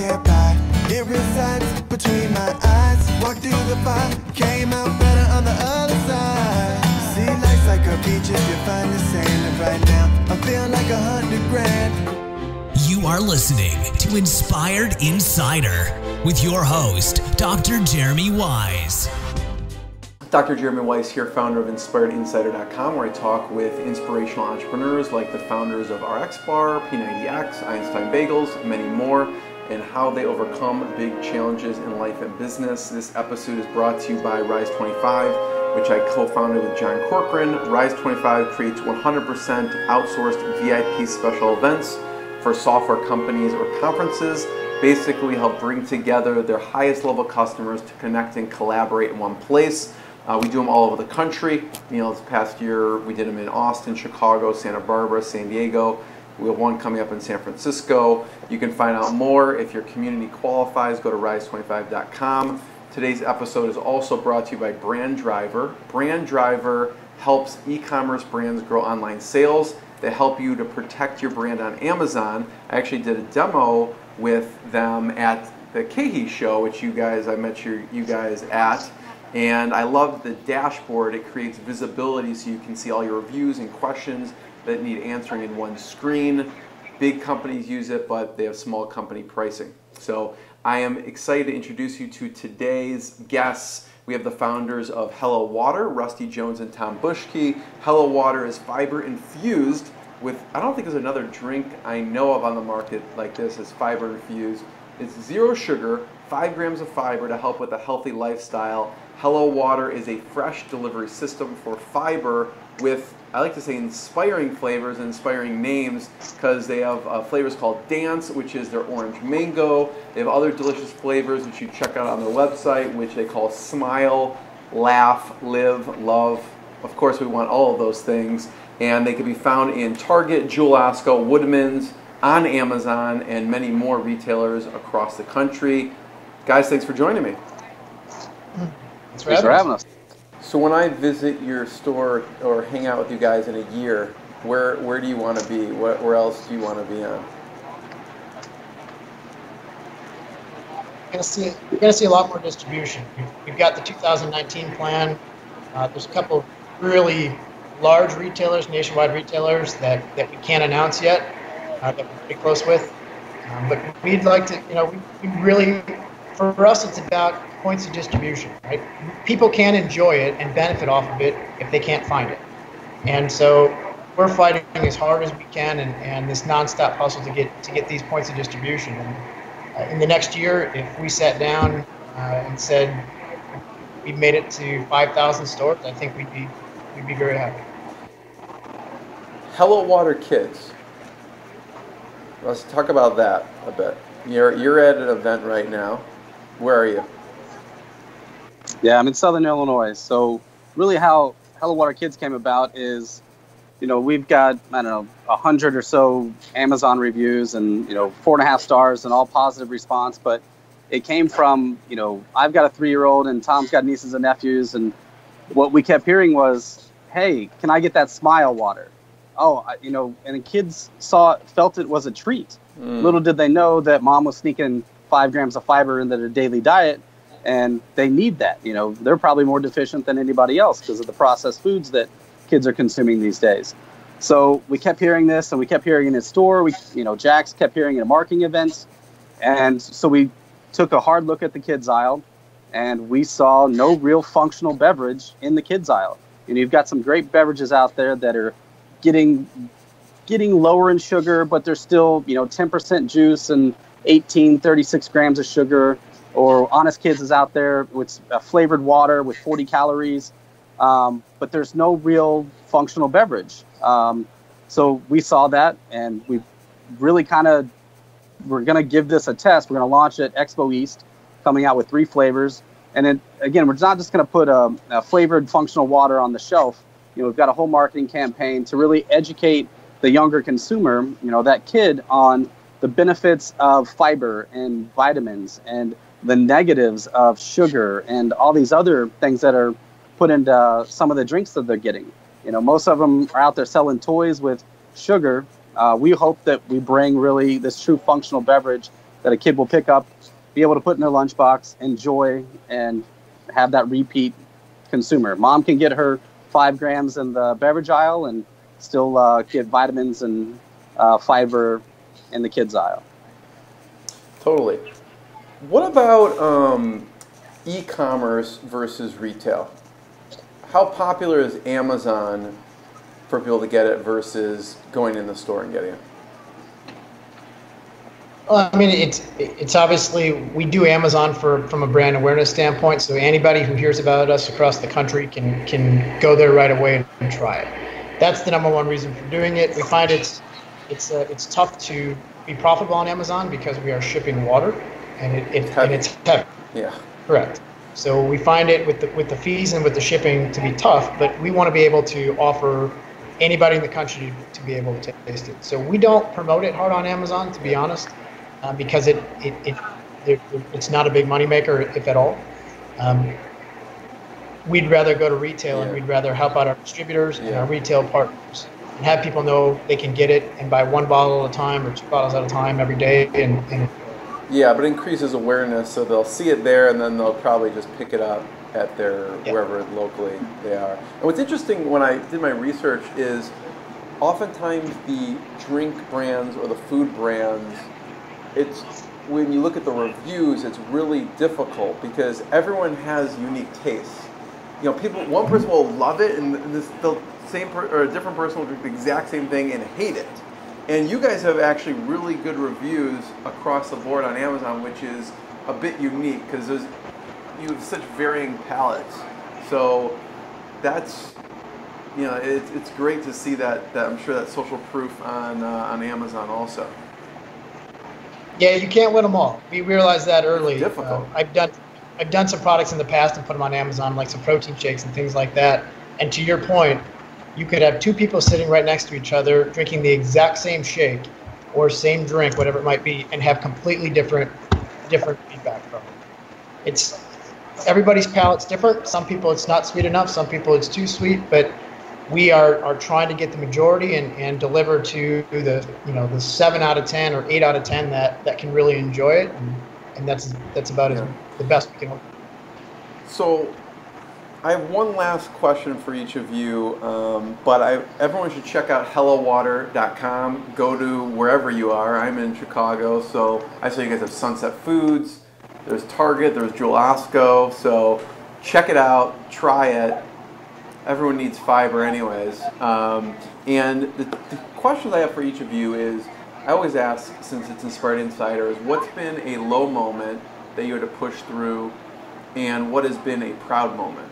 can't buy. It resides between my eyes. Walked through the fire, came out better on the other side. See, life's like a beach if you find the sand. And right now, I'm feeling like a hundred grand. You are listening to Inspired Insider with your host, Dr. Jeremy Weisz. Dr. Jeremy Weisz here, founder of InspiredInsider.com, where I talk with inspirational entrepreneurs like the founders of RX Bar, P90X, Einstein Bagels, many more, and how they overcome big challenges in life and business. This episode is brought to you by Rise 25, which I co founded with John Corcoran. Rise 25 creates 100% outsourced VIP special events for software companies or conferences. Basically, help bring together their highest level customers to connect and collaborate in one place. Uh, we do them all over the country. You know, this past year we did them in Austin, Chicago, Santa Barbara, San Diego. We have one coming up in San Francisco. You can find out more if your community qualifies. Go to rise25.com. Today's episode is also brought to you by Brand Driver. Brand Driver helps e commerce brands grow online sales. They help you to protect your brand on Amazon. I actually did a demo with them at the KeHE show, which you guys, I met your, you guys at. And I love the dashboard. It creates visibility so you can see all your reviews and questions that need answering in one screen. Big companies use it, but they have small company pricing. So I am excited to introduce you to today's guests. We have the founders of Hello Water, Rusty Jones and Tom Bushkie. Hello Water is fiber infused with, I don't think there's another drink I know of on the market like this, is fiber infused. It's zero sugar, five grams of fiber to help with a healthy lifestyle. Hello Water is a fresh delivery system for fiber with, I like to say, inspiring flavors and inspiring names because they have uh, flavors called Dance, which is their orange mango. They have other delicious flavors which you check out on their website, which they call Smile, Laugh, Live, Love. Of course, we want all of those things. And they can be found in Target, Jewel Osco, Woodman's, on Amazon, and many more retailers across the country. Guys, thanks for joining me. Thanks for, Thanks for having us. So when I visit your store or hang out with you guys in a year, where where do you want to be? Where, where else do you want to be on? You're gonna see you're gonna see a lot more distribution. We've, we've got the 2019 plan. Uh, there's a couple really large retailers, nationwide retailers that, that we can't announce yet, uh, that we're pretty close with. Um, but we'd like to, you know, we, we really, for us, it's about points of distribution, right? People can enjoy it and benefit off of it if they can't find it. And so we're fighting as hard as we can and, and this nonstop hustle to get to get these points of distribution. And uh, in the next year, if we sat down uh, and said we made it to 5,000 stores, I think we'd be we'd be very happy. Hello Water Kids. Let's talk about that a bit. You're you're at an event right now. Where are you? Yeah, I'm in Southern Illinois. So really, how Hello Water Kids came about is, you know, we've got I don't know a hundred or so Amazon reviews and you know four and a half stars and all positive response, but it came from you know I've got a three-year-old and Tom's got nieces and nephews, and what we kept hearing was, hey, can I get that smile water? Oh, you know, and the kids saw felt it was a treat. Mm. Little did they know that mom was sneaking five grams of fiber into their daily diet and they need that. You know, they're probably more deficient than anybody else because of the processed foods that kids are consuming these days. So we kept hearing this, and we kept hearing it in store. We, you know, Jax kept hearing it at marketing events, and so we took a hard look at the kids aisle, and we saw no real functional beverage in the kids aisle. Know, you've got some great beverages out there that are getting getting lower in sugar, but they're still, you know, 10% juice and 18, 36 grams of sugar or Honest Kids is out there with flavored water with 40 calories, um, but there's no real functional beverage. Um, so we saw that, and we really kind of we're going to give this a test. We're going to launch it Expo East, coming out with three flavors. And then again, we're not just going to put a, a flavored functional water on the shelf. You know, we've got a whole marketing campaign to really educate the younger consumer, you know, that kid on the benefits of fiber and vitamins and the negatives of sugar and all these other things that are put into some of the drinks that they're getting. You know, most of them are out there selling toys with sugar. Uh, we hope that we bring really this true functional beverage that a kid will pick up, be able to put in their lunchbox, enjoy, and have that repeat consumer. Mom can get her five grams in the beverage aisle and still uh, get vitamins and uh, fiber in the kids aisle. Totally. What about um, e-commerce versus retail? How popular is Amazon for people to get it versus going in the store and getting it? Well, I mean, it's it's obviously we do Amazon for from a brand awareness standpoint. So anybody who hears about us across the country can can go there right away and try it. That's the number one reason for doing it. We find it's it's uh, it's tough to be profitable on Amazon because we are shipping water, and it, it and it's heavy. Yeah. Correct. So we find it with the with the fees and with the shipping to be tough, but we want to be able to offer anybody in the country to be able to taste it. So we don't promote it hard on Amazon, to be honest uh, because it, it, it it's not a big moneymaker, if at all. Um, we'd rather go to retail yeah. and we'd rather help out our distributors yeah. and our retail partners and have people know they can get it and buy one bottle at a time or two bottles at a time every day and, and yeah but increases awareness so they'll see it there and then they'll probably just pick it up at their wherever locally they are and what's interesting when i did my research is oftentimes the drink brands or the food brands it's when you look at the reviews, it's really difficult because everyone has unique tastes. You know, people one person will love it, and this the same per, or a different person will drink the exact same thing and hate it. And you guys have actually really good reviews across the board on Amazon, which is a bit unique because you have such varying palettes. So that's you know it's, it's great to see that, that I'm sure that social proof on uh, on Amazon also. Yeah, you can't win them all. We realized that early. It's difficult. Uh, I've done I've done some products in the past and put them on Amazon, like some protein shakes and things like that. And to your point, you could have two people sitting right next to each other drinking the exact same shake or same drink, whatever it might be, and have completely different different feedback from it. It's everybody's palate's different. Some people it's not sweet enough. Some people it's too sweet. But we are, are trying to get the majority and, and deliver to the you know the seven out of ten or eight out of ten that, that can really enjoy it and, and that's that's about yeah. as, the best we can hope. so I have one last question for each of you, um, but I, everyone should check out hellowater.com. Go to wherever you are. I'm in Chicago, so I saw you guys have Sunset Foods. There's Target. There's Jewel Osco. So check it out. Try it everyone needs fiber anyways. Um, and the, the questions I have for each of you is, I always ask, since it's Inspired Insiders, what's been a low moment that you had to push through, and what has been a proud moment?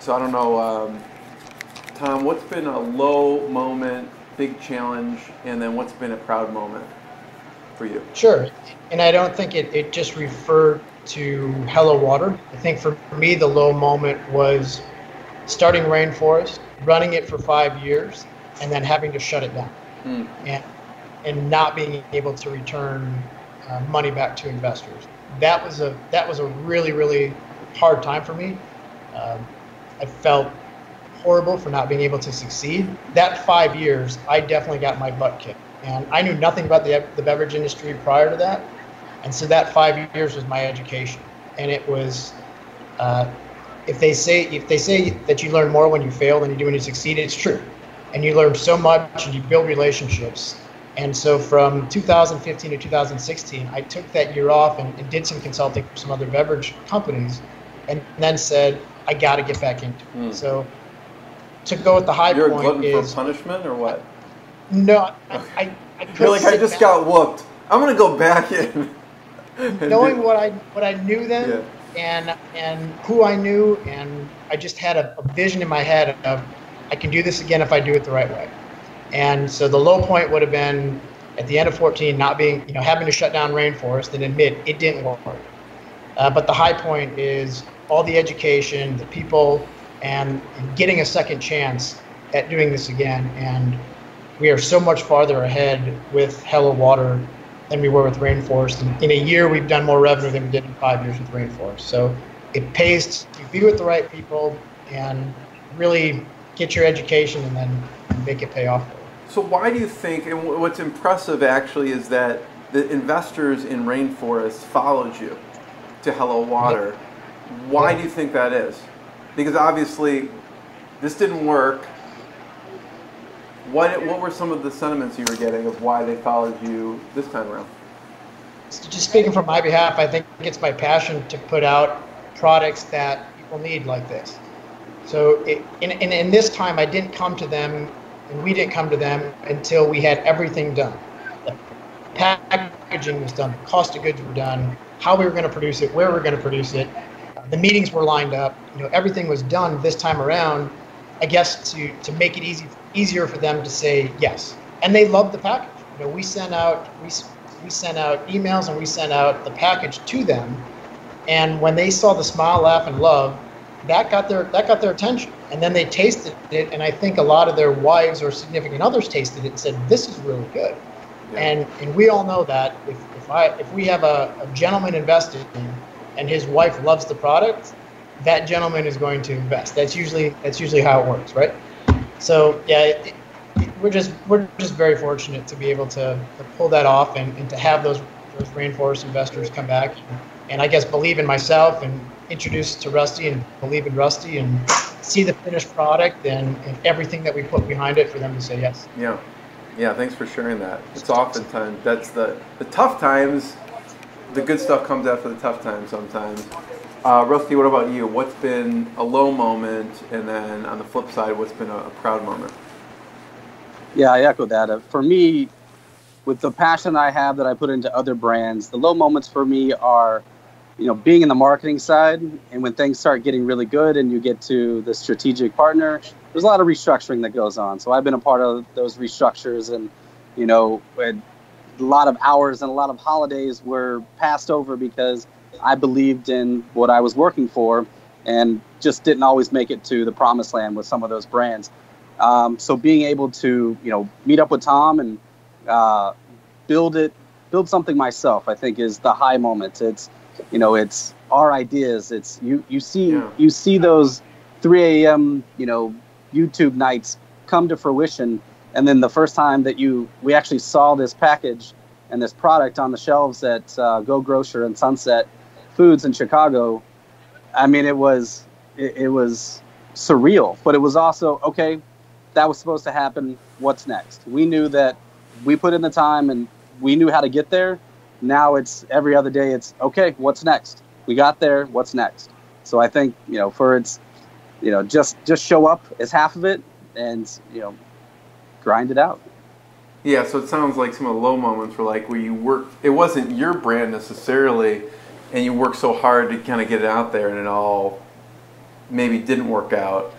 So I don't know, um, Tom, what's been a low moment, big challenge, and then what's been a proud moment for you? Sure, and I don't think it, it just referred to Hello Water. I think for me, the low moment was starting Rainforest, running it for five years, and then having to shut it down, mm. and and not being able to return uh, money back to investors. That was a that was a really really hard time for me. Um, I felt horrible for not being able to succeed. That five years, I definitely got my butt kicked, and I knew nothing about the the beverage industry prior to that. And so that five years was my education, and it was. Uh, if they say if they say that you learn more when you fail than you do when you succeed, it's true, and you learn so much and you build relationships. And so from 2015 to 2016, I took that year off and, and did some consulting for some other beverage companies, and then said I got to get back into it. Mm. So to go at the high You're point glutton is for punishment or what? No, I, I, I You're like I just got whooped. I'm gonna go back in. knowing what I what I knew then yeah. and and who I knew and I just had a, a, vision in my head of I can do this again if I do it the right way. And so the low point would have been at the end of 14 not being you know having to shut down rainforest and admit it didn't work. Uh, but the high point is all the education, the people, and, and getting a second chance at doing this again. And we are so much farther ahead with Hello Water than we were with Rainforest. And in a year, we've done more revenue than we did in five years with Rainforest. So it pays to be with the right people and really get your education and then make it pay off. So why do you think? And what's impressive actually is that the investors in Rainforest followed you to Hello Water. Why do you think that is? Because obviously, this didn't work. What what were some of the sentiments you were getting of why they followed you this time around? Just speaking from my behalf, I think it's my passion to put out products that people need like this. So it, in, in, in this time, I didn't come to them, and we didn't come to them until we had everything done. The packaging was done, the cost of goods were done, how we were going to produce it, where we were going to produce it. The meetings were lined up. You know, everything was done this time around. I guess to to make it easy easier for them to say yes, and they loved the package. You know, we sent out we we sent out emails and we sent out the package to them, and when they saw the smile, laugh, and love, that got their that got their attention. And then they tasted it, and I think a lot of their wives or significant others tasted it and said, "This is really good." Yeah. And and we all know that if, if I if we have a, a gentleman invested and his wife loves the product, that gentleman is going to invest. That's usually that's usually how it works, right? So yeah, it, it, we're just we're just very fortunate to be able to, to pull that off and, and to have those those rainforest investors come back and, and I guess believe in myself and introduce to Rusty and believe in Rusty and see the finished product and, and everything that we put behind it for them to say yes. Yeah. Yeah, thanks for sharing that. It's oftentimes that's the the tough times. The good stuff comes after the tough times sometimes. Uh, Rusty, what about you? What's been a low moment, and then on the flip side, what's been a, a proud moment? Yeah, I echo that. Uh, for me, with the passion I have that I put into other brands, the low moments for me are, you know, being in the marketing side, and when things start getting really good, and you get to the strategic partner, there's a lot of restructuring that goes on. So I've been a part of those restructures, and you know, a lot of hours and a lot of holidays were passed over because I believed in what I was working for, and just didn't always make it to the promised land with some of those brands. Um, so being able to, you know, meet up with Tom and uh, build it, build something myself, I think is the high moment. It's, you know, it's our ideas. It's you, you see, yeah. you see those 3 a.m. you know YouTube nights come to fruition, and then the first time that you we actually saw this package and this product on the shelves at uh, Go Grocer and Sunset Foods in Chicago, I mean it was it, it was surreal, but it was also okay. That was supposed to happen. What's next? We knew that we put in the time and we knew how to get there. Now it's every other day. It's okay. What's next? We got there. What's next? So I think you know for its you know, just just show up is half of it, and you know, grind it out. Yeah, so it sounds like some of the low moments were like where you work. It wasn't your brand necessarily, and you worked so hard to kind of get it out there, and it all maybe didn't work out.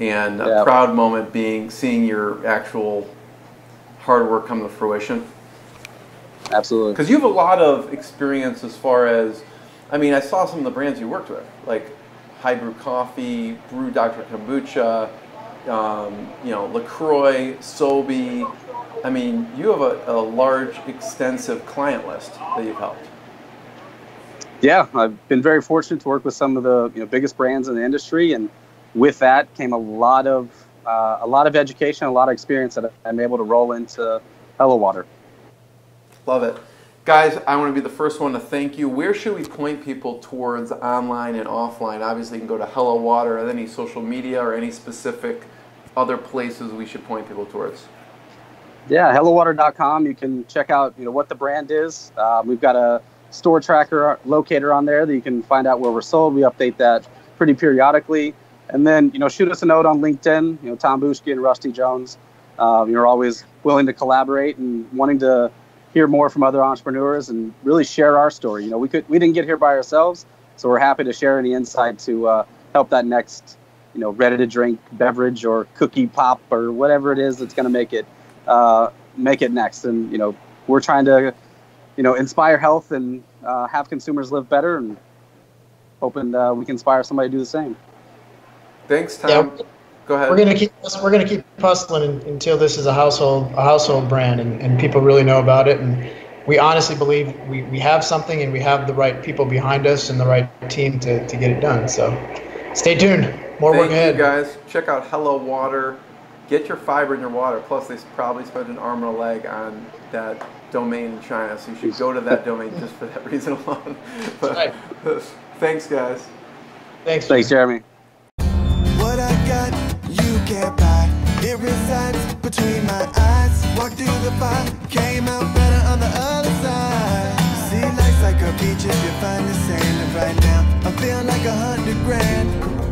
And a proud moment being seeing your actual hard work come to fruition. Absolutely. Because you have a lot of experience as far as, I mean, I saw some of the brands you worked with, like high brew coffee, brew Dr. Kombucha, um, you know, LaCroix, Sobe. I mean, you have a, a large, extensive client list that you've helped. Yeah, I've been very fortunate to work with some of the you know, biggest brands in the industry, and with that came a lot of uh, a lot of education, a lot of experience that I'm able to roll into Hello Water. Love it. Guys, I want to be the first one to thank you. Where should we point people towards online and offline? Obviously, you can go to Hello Water or any social media or any specific other places we should point people towards. Yeah, hellowater.com. You can check out you know what the brand is. Uh, we've got a store tracker locator on there that you can find out where we're sold. We update that pretty periodically. And then you know shoot us a note on LinkedIn. You know Tom Bushkie and Rusty Jones. Uh, you're always willing to collaborate and wanting to hear more from other entrepreneurs and really share our story. You know, we could we didn't get here by ourselves, so we're happy to share any insight to uh, help that next, you know, ready to drink beverage or cookie pop or whatever it is that's going to make it uh, make it next. And you know, we're trying to, you know, inspire health and uh, have consumers live better, and hoping uh, we can inspire somebody to do the same. Thanks, Tom. Yeah. Go ahead. We're gonna keep we're gonna keep hustling until this is a household a household brand and, and people really know about it and we honestly believe we, we have something and we have the right people behind us and the right team to, to get it done. So stay tuned. More Thank work ahead. You guys, check out Hello Water. get your fiber in your water. Plus, they probably spent an arm and a leg on that domain in China, so you should go to that domain just for that reason alone. but, right. thanks, guys. Thanks. Thanks, Jeremy. What I got, you can't buy. It resides between my eyes. Walked through the fire, came out better on the other side. See, life's like a beach if you find the sand. And right now, I feel like a hundred grand.